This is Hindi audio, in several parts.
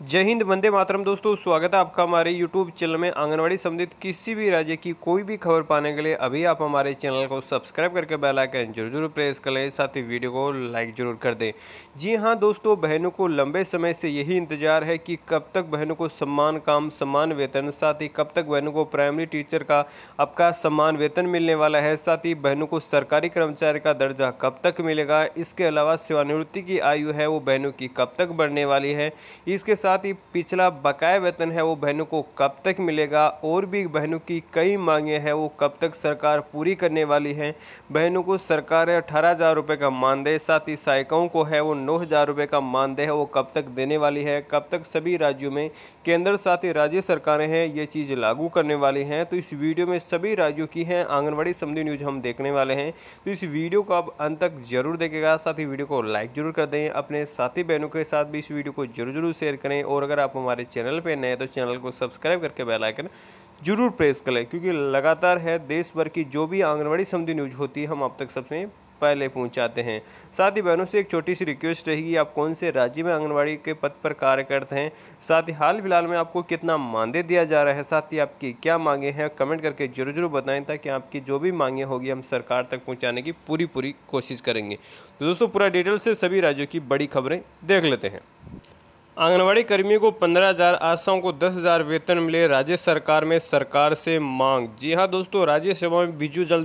जय हिंद, वंदे मातरम। दोस्तों, स्वागत है आपका हमारे यूट्यूब चैनल में। आंगनवाड़ी संबंधित किसी भी राज्य की कोई भी खबर पाने के लिए अभी आप हमारे चैनल को सब्सक्राइब करके बेल आइकन ज़रूर ज़रूर प्रेस कर लें। साथ ही वीडियो को लाइक ज़रूर कर दें। जी हाँ, दोस्तों, बहनों को लंबे समय से यही इंतज़ार है कि कब तक बहनों को सम्मान काम सम्मान वेतन, साथ ही कब तक बहनों को प्राइमरी टीचर का, आपका सम्मान वेतन मिलने वाला है। साथ ही बहनों को सरकारी कर्मचारी का दर्जा कब तक मिलेगा? इसके अलावा सेवानिवृत्ति की आयु है, वो बहनों की कब तक बढ़ने वाली है? इसके साथ ही पिछला बकाया वेतन है वो बहनों को कब तक मिलेगा? और भी बहनों की कई मांगे हैं, वो कब तक सरकार पूरी करने वाली है? बहनों को सरकार अठारह हज़ार रुपये का मानदेय, साथ ही सहायिकाओं को है वो नौ हज़ार रुपये का मानदेय है, वो कब तक देने वाली है? कब तक सभी राज्यों में केंद्र, साथ ही राज्य सरकारें हैं, ये चीज़ लागू करने वाली हैं। तो इस वीडियो में सभी राज्यों की हैं आंगनबाड़ी संबंधी न्यूज़ हम देखने वाले हैं। तो इस वीडियो को आप अंत तक ज़रूर देखेगा, साथ ही वीडियो को लाइक ज़रूर कर दें। अपने साथी बहनों के साथ भी इस वीडियो को ज़रूर ज़रूर शेयर करें। और अगर आप हमारे चैनल पर नए तो चैनल को सब्सक्राइब करके बेल आइकन ज़रूर प्रेस करें क्योंकि लगातार है देश भर की जो भी आंगनबाड़ी संबंधी न्यूज़ होती है, हम अब तक सबसे पहले पहुंचाते हैं। साथ ही बहनों से एक छोटी सी रिक्वेस्ट रहेगी, आप कौन से राज्य में आंगनबाड़ी के पद पर कार्य करते हैं? साथ ही हाल फ़िलहाल में आपको कितना मानदेय दिया जा रहा है? साथ ही आपकी क्या मांगे हैं? कमेंट करके ज़रूर ज़रूर बताएँ, ताकि आपकी जो भी मांगे होगी, हम सरकार तक पहुँचाने की पूरी पूरी कोशिश करेंगे। तो दोस्तों, पूरा डिटेल से सभी राज्यों की बड़ी खबरें देख लेते हैं। आंगनबाड़ी कर्मियों को पंद्रह हज़ार, आशाओं को दस हज़ार वेतन मिले। राज्य सरकार में सरकार से मांग। जी हाँ दोस्तों राज्यसभा में बिजू जल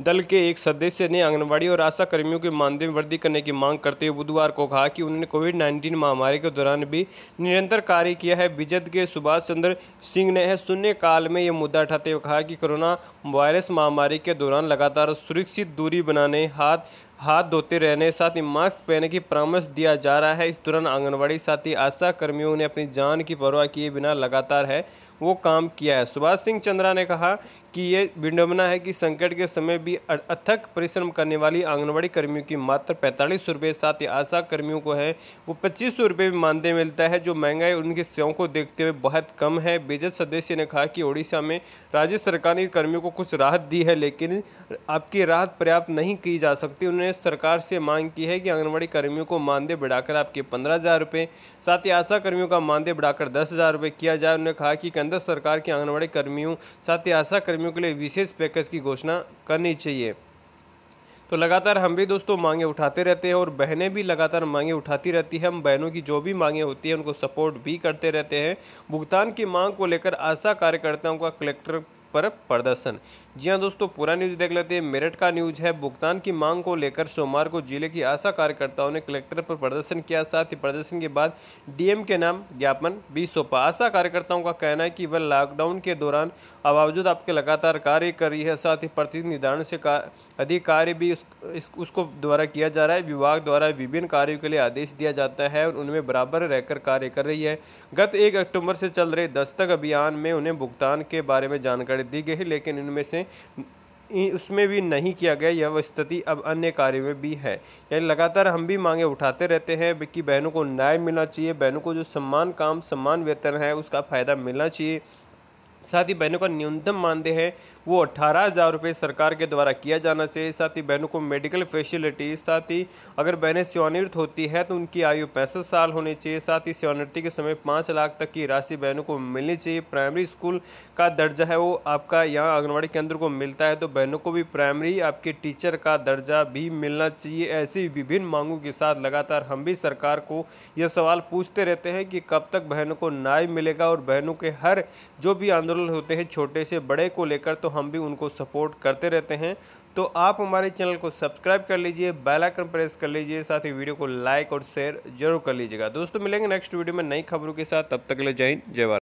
दल के एक सदस्य ने आंगनबाड़ी और आशा कर्मियों के मानदेय वृद्धि करने की मांग करते हुए बुधवार को कहा कि उन्होंने कोविड नाइन्टीन महामारी के दौरान भी निरंतर कार्य किया है। बीजेद के सुभाष चंद्र सिंह ने शून्य काल में यह मुद्दा उठाते हुए कहा कि कोरोना वायरस महामारी के दौरान लगातार सुरक्षित दूरी बनाने, हाथ हाथ धोते रहने, साथ ही मास्क पहनने की परामर्श दिया जा रहा है। इस दौरान आंगनबाड़ी साथी, आशा कर्मियों ने अपनी जान की परवाह किए बिना लगातार है। वो काम किया है। सुभाष सिंह चंद्रा ने कहा कि ये विडम्बना है कि संकट के समय भी अथक परिश्रम करने वाली आंगनबाड़ी कर्मियों की मात्र पैंतालीस रुपये साथ ही आशा कर्मियों को है। वो पच्चीस सौ रुपये भी मानदेय मिलता है। जो महँगाई उनकी सेवाओं को देखते हुए बहुत कम है। बीजेपी सदस्य ने कहा कि ओडिशा में राज्य सरकार ने कर्मियों को कुछ राहत दी है, लेकिन आपकी राहत पर्याप्त नहीं की जा सकती। उन्होंने सरकार से मांग की है कि आंगनबाड़ी कर्मियों को मानदेय बढ़ाकर आपके पंद्रह हज़ार रुपये, साथ ही आशा कर्मियों का मानदेय बढ़ाकर दस हज़ार रुपये किया जाए। उन्होंने कहा कि केंद्र सरकार की आंगनबाड़ी कर्मियों साथ ही आशा कर्मियों के लिए विशेष पैकेज की घोषणा करनी चाहिए। तो लगातार हम भी दोस्तों मांगे उठाते रहते हैं और बहनें भी लगातार मांगे उठाती रहती हैं। हम बहनों की जो भी मांगे होती हैं, उनको सपोर्ट भी करते रहते हैं। भुगतान की मांग को लेकर आशा कार्यकर्ताओं का कलेक्टर पर प्रदर्शन। जी हाँ दोस्तों, पूरा न्यूज़ देख लेते हैं। मेरठ का न्यूज़ है, भुगतान की मांग को लेकर सोमवार को ज़िले की आशा कार्यकर्ताओं ने कलेक्टर पर प्रदर्शन किया। साथ ही प्रदर्शन के बाद डीएम के नाम ज्ञापन भी सौंपा। आशा कार्यकर्ताओं का कहना है कि वह लॉकडाउन के दौरान बावजूद आपके लगातार कार्य कर रही है, साथ ही प्रति निर्धारण से अधिक कार्य भी उसको द्वारा किया जा रहा है। विभाग द्वारा विभिन्न कार्यों के लिए आदेश दिया जाता है और उनमें बराबर रहकर कार्य कर रही है। गत एक अक्टूबर से चल रहे दस्तक अभियान में उन्हें भुगतान के बारे में जानकारी जानकारी दी गई, लेकिन इनमें से उसमें भी नहीं किया गया, यह स्थिति अब अन्य कार्य में भी है। यानी लगातार हम भी मांगे उठाते रहते हैं कि बहनों को न्याय मिलना चाहिए, बहनों को जो सम्मान काम सम्मान वेतन है, उसका फ़ायदा मिलना चाहिए। साथ ही बहनों का न्यूनतम मानदेय है, वो अट्ठारह हज़ार रुपये सरकार के द्वारा किया जाना चाहिए। साथ ही बहनों को मेडिकल फैसिलिटी, साथ ही अगर बहनें सेवानिवृत्त होती है तो उनकी आयु पैंसठ साल होनी चाहिए। साथ ही सेवानिवृत्ति के समय पाँच लाख तक की राशि बहनों को मिलनी चाहिए। प्राइमरी स्कूल का दर्जा है, वो आपका यहाँ आंगनबाड़ी केंद्र को मिलता है तो बहनों को भी प्राइमरी, आपके टीचर का दर्जा भी मिलना चाहिए। ऐसी विभिन्न मांगों के साथ लगातार हम भी सरकार को यह सवाल पूछते रहते हैं कि कब तक बहनों को न्याय मिलेगा और बहनों के हर जो भी होते हैं छोटे से बड़े को लेकर तो हम भी उनको सपोर्ट करते रहते हैं। तो आप हमारे चैनल को सब्सक्राइब कर लीजिए, बेल आइकन प्रेस कर लीजिए, साथ ही वीडियो को लाइक और शेयर ज़रूर कर लीजिएगा। दोस्तों, मिलेंगे नेक्स्ट वीडियो में नई खबरों के साथ, तब तक ले जय हिंद, जय भारत।